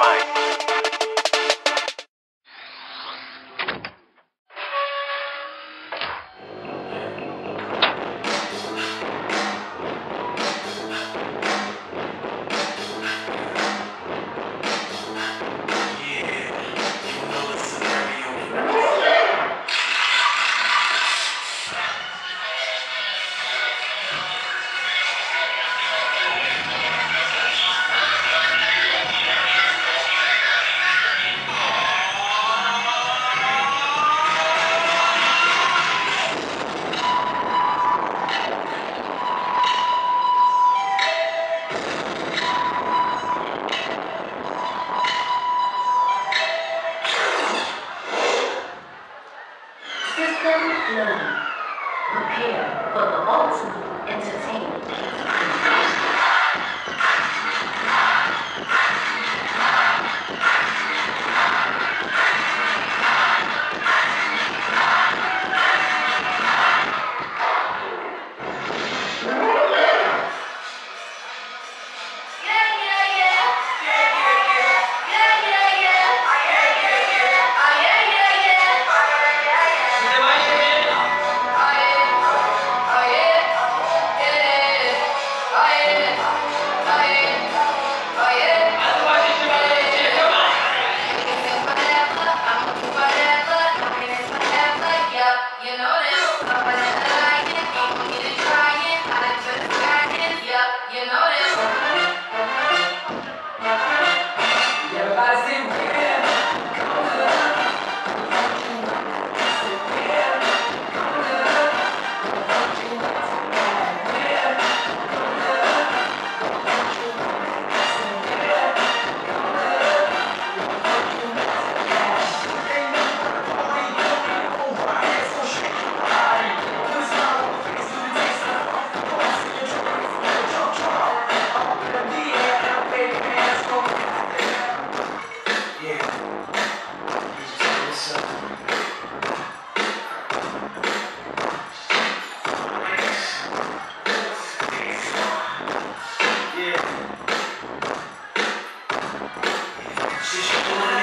mind. System learning. Prepare for the ultimate entertainment. ששלטון